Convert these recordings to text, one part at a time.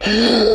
Ugh.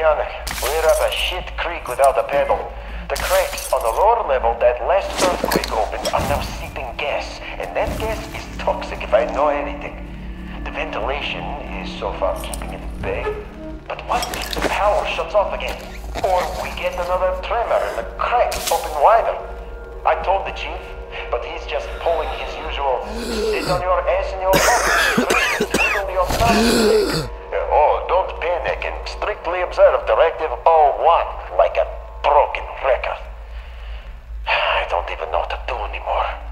We're up a shit creek without a paddle. The cracks on the lower level that last earthquake opened are now seeping gas, and that gas is toxic if I know anything. The ventilation is so far keeping it at bay. But what if the power shuts off again? Or we get another tremor and the cracks open wider? I told the chief, but he's just pulling his usual sit on your ass in your pocket, twiddle your thumbs. And strictly observe Directive 01 like a broken record. I don't even know what to do anymore.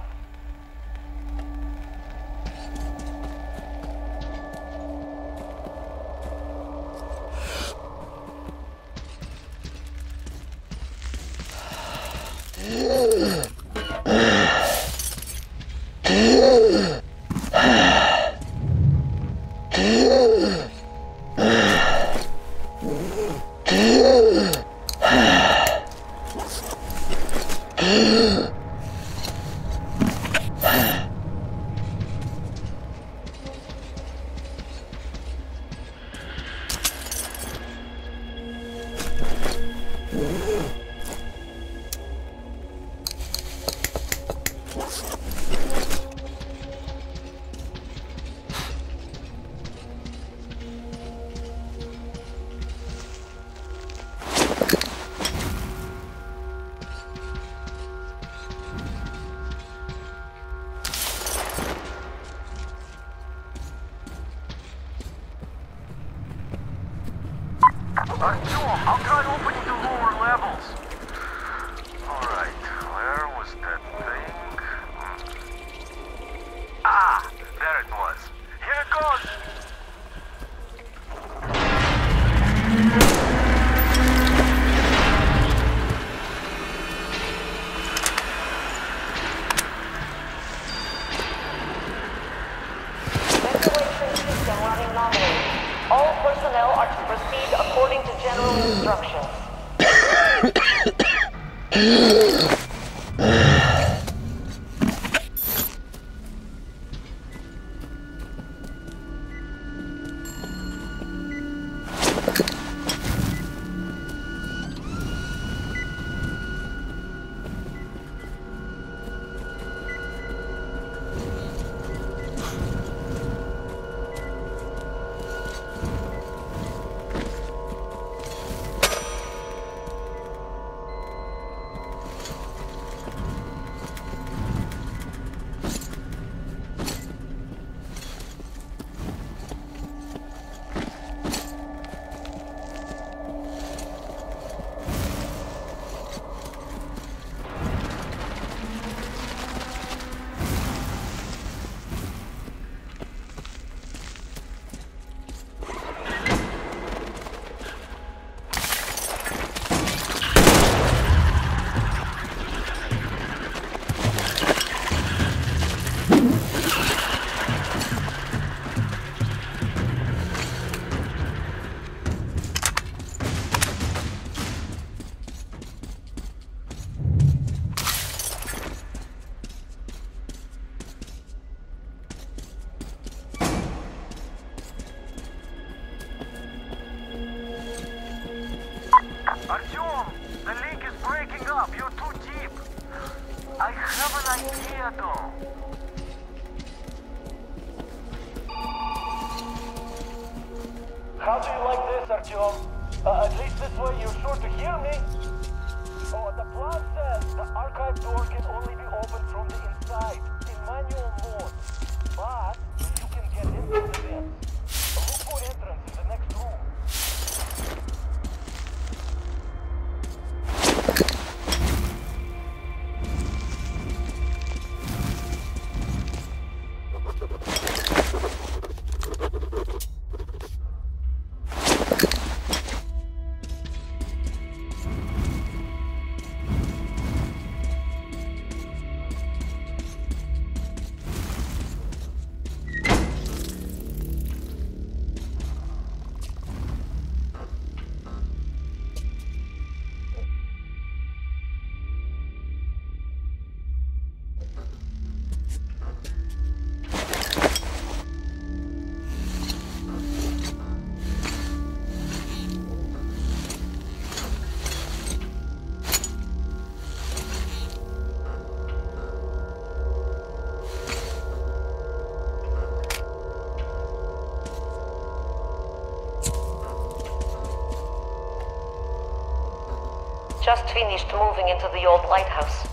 Just finished moving into the old lighthouse.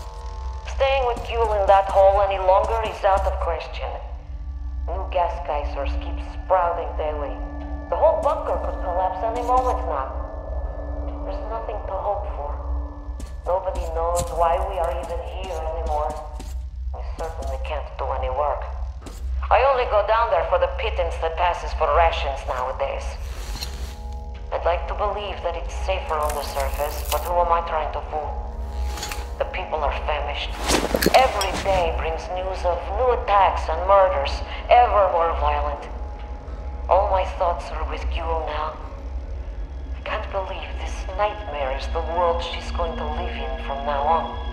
Staying with Gule in that hole any longer is out of question. New gas geysers keep sprouting daily. The whole bunker could collapse any moment now. There's nothing to hope for. Nobody knows why we are even here anymore. We certainly can't do any work. I only go down there for the pittance that passes for rations nowadays. I'd like to believe that it's safer on the surface, but who am I trying to fool? The people are famished. Every day brings news of new attacks and murders, ever more violent. All my thoughts are with Gul now. I can't believe this nightmare is the world she's going to live in from now on.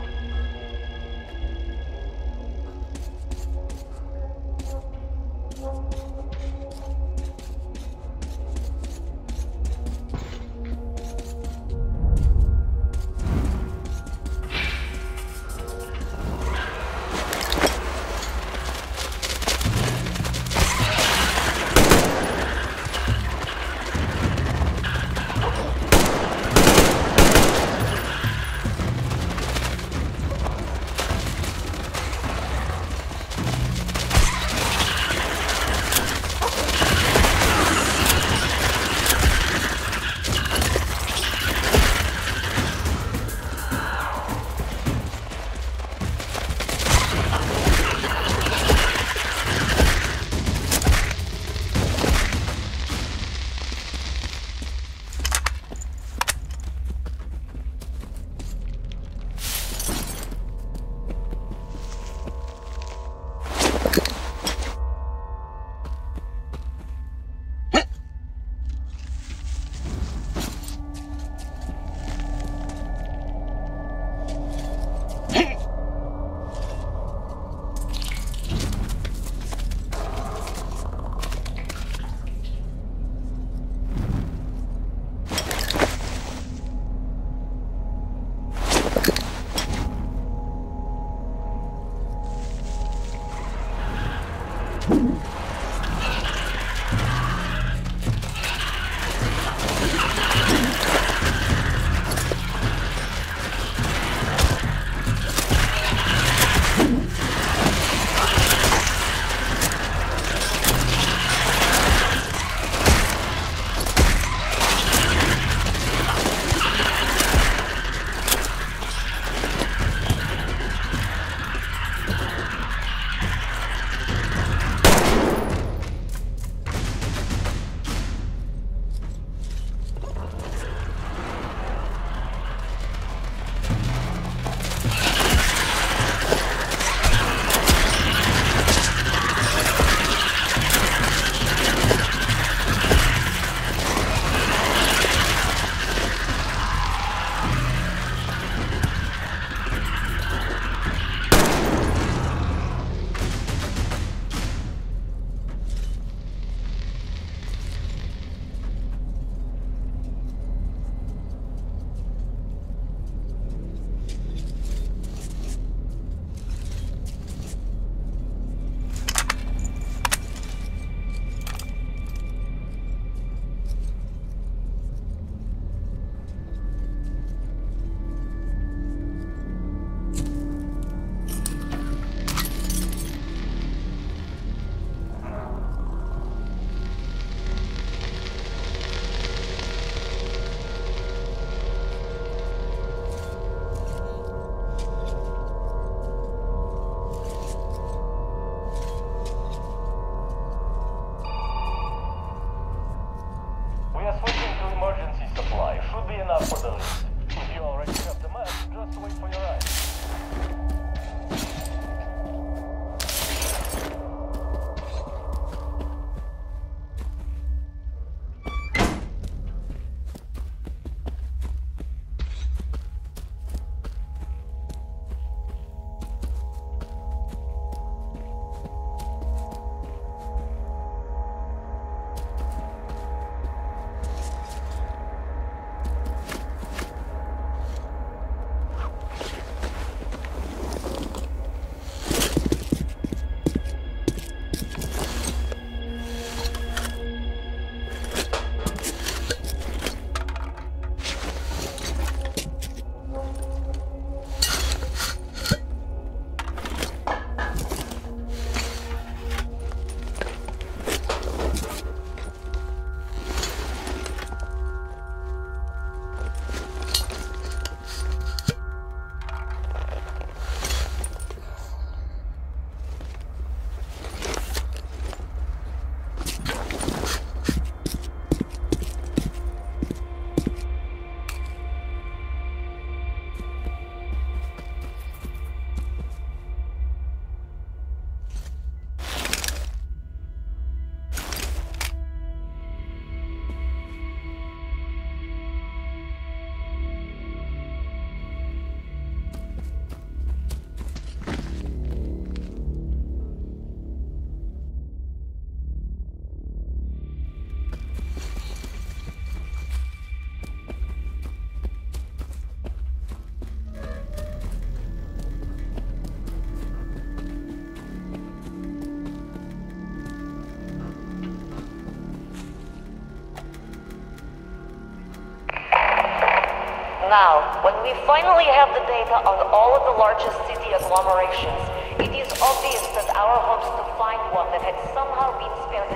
now, when we finally have the data on all of the largest city agglomerations, it is obvious that our hopes to find one that had somehow been spared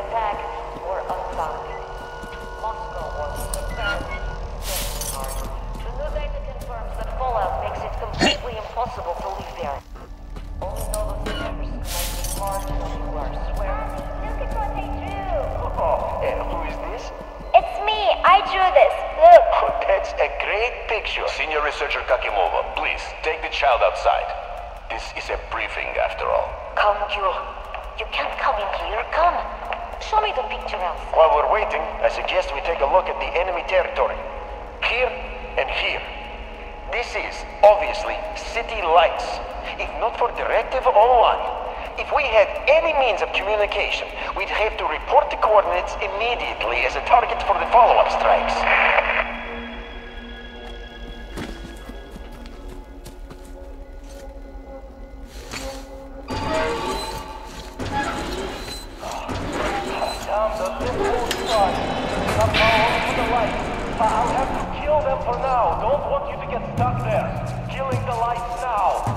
Kill them for now. Don't want you to get stuck there. Killing the lights now.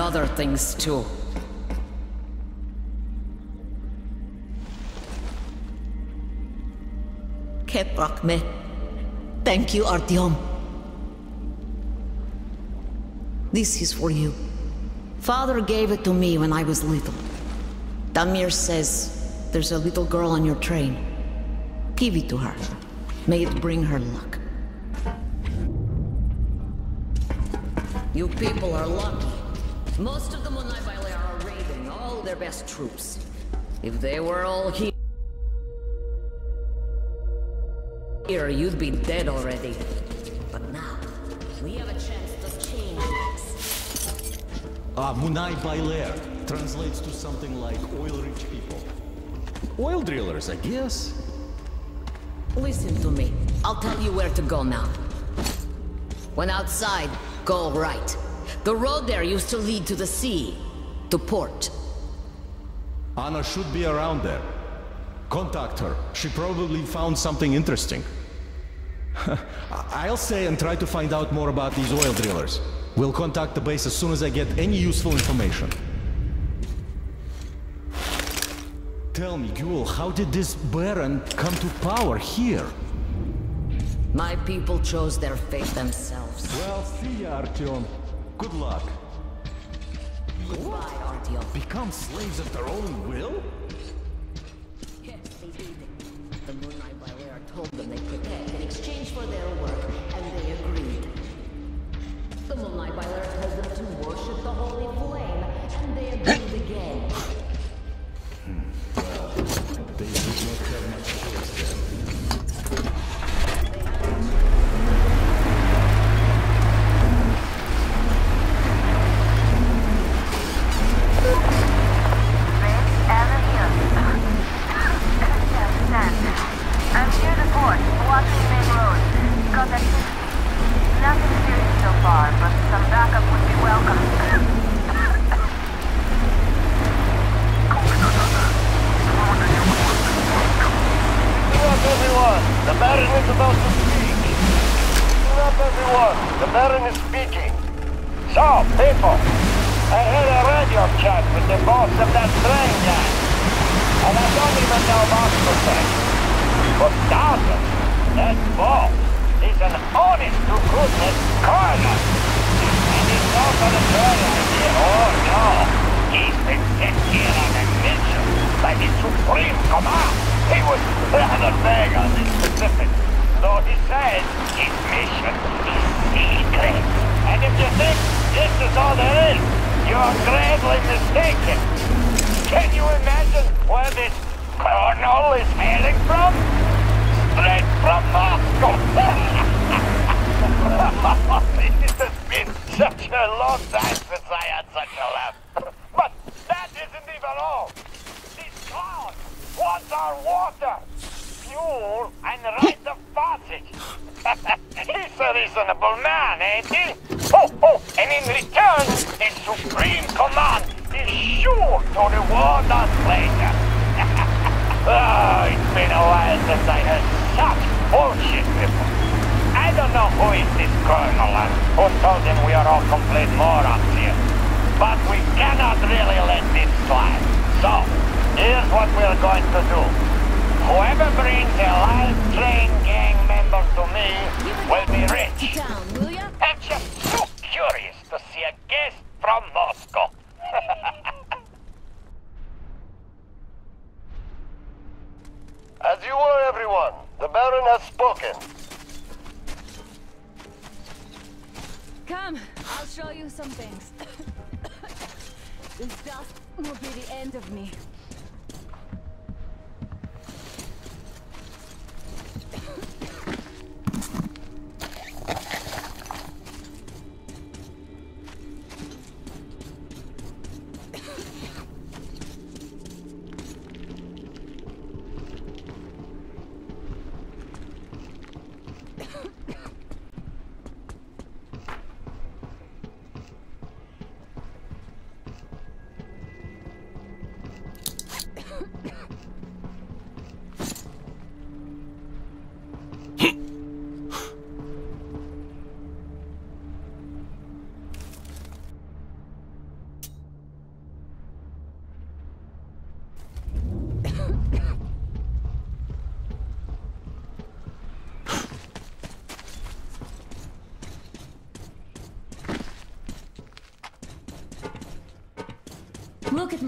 Other things too. Keprakme. Thank you, Artyom. This is for you. Father gave it to me when I was little. Damir says there's a little girl on your train. Give it to her. May it bring her luck. You people are lucky. Most of the Munai Baile are raiding all their best troops. If they were all here, here, you'd be dead already. But now, we have a chance to change this. Ah, Munai Bailer translates to something like oil-rich people. Oil drillers, I guess. Listen to me. I'll tell you where to go now. When outside, go right. The road there used to lead to the sea, to port. Anna should be around there. Contact her. She probably found something interesting. I'll stay and try to find out more about these oil drillers. We'll contact the base as soon as I get any useful information. Tell me, Ghoul, how did this Baron come to power here? My people chose their fate themselves. Well, see ya, Artyom. Good luck. Goodbye, Artyom. Become slaves of their own will? Yes, they did. The Moonlight told them they could pay in exchange for their work, and they agreed. The Munai Bailer told them to worship the holy flame, and they agreed again. Nothing serious so far, but some backup would be welcome. Up, everyone. The Baron is about to speak. Listen up, everyone. The Baron is speaking. So, people, I had a radio chat with the boss of that train gang. And I don't even know what to say. For starters, that boss an honest-to-goodness colonel. And he's not gonna try idea. Oh, no. He's been sent here on a mission by the Supreme Command. He was rather vague on the specifics, though he says his mission is secret. And if you think this is all there is, you're gravely mistaken. Can you imagine where this colonel is hailing from? Straight from Moscow. it has been such a long time since I had such a laugh. But that isn't even all. These clouds want our water, fuel, and right of passage. He's a reasonable man, ain't? Oh, oh, and in return, his supreme command is sure to reward us later. oh, it's been a while since I heard such bullshit before. I don't know who is this colonel and who told him we are all complete morons here. But we cannot really let this slide. So, here's what we're going to do. Whoever brings a live train gang member to me will be rich. Down, will ya? I'm be the end of me.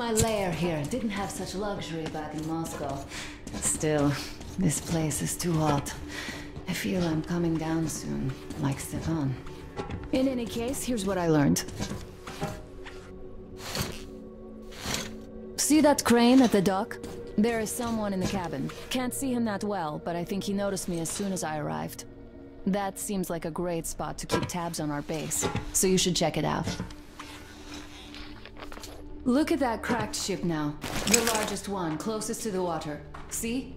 My lair here. Didn't have such luxury back in Moscow. Still, this place is too hot. I feel I'm coming down soon, like Stepan. In any case, here's what I learned. See that crane at the dock? There is someone in the cabin. Can't see him that well, but I think he noticed me as soon as I arrived. That seems like a great spot to keep tabs on our base, so you should check it out. Look at that cracked ship now. The largest one, closest to the water. See?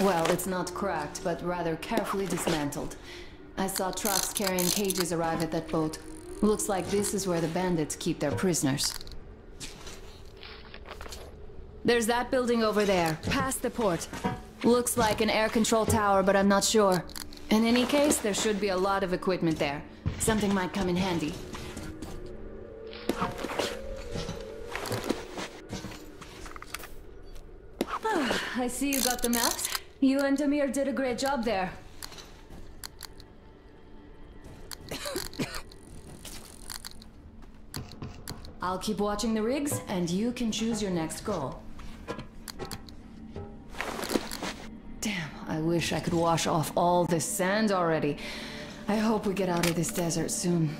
Well, it's not cracked, but rather carefully dismantled. I saw trucks carrying cages arrive at that boat. Looks like this is where the bandits keep their prisoners. There's that building over there, past the port. Looks like an air control tower, but I'm not sure. In any case, there should be a lot of equipment there. Something might come in handy. I see you got the maps. You and Damir did a great job there. I'll keep watching the rigs, and you can choose your next goal. Damn, I wish I could wash off all this sand already. I hope we get out of this desert soon.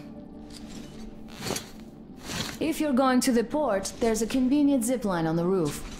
If you're going to the port, there's a convenient zip line on the roof.